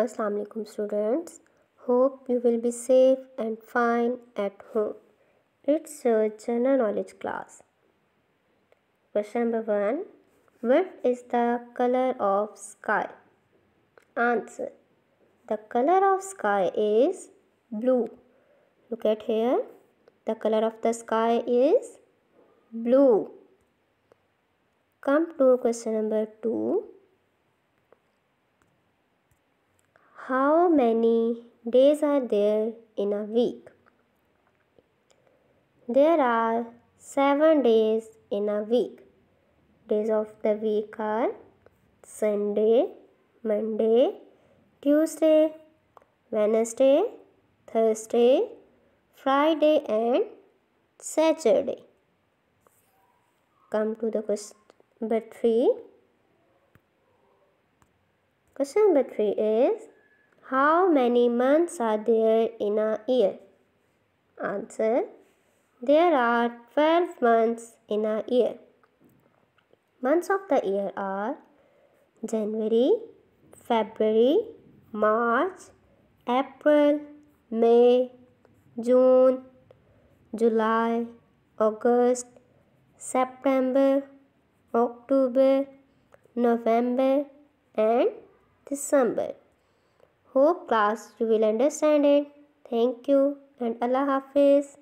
Assalamu alaikum students. Hope you will be safe and fine at home. It's a general knowledge class. Question number 1. What is the color of sky? Answer. The color of sky is blue. Look at here. The color of the sky is blue. Come to question number 2. How many days are there in a week? There are seven days in a week. Days of the week are Sunday, Monday, Tuesday, Wednesday, Thursday, Friday, and Saturday. Come to the question number 3. Question number 3 is how many months are there in a year? Answer. There are 12 months in a year. Months of the year are January, February, March, April, May, June, July, August, September, October, November, and December. Hope class you will understand it. Thank you and Allah Hafiz.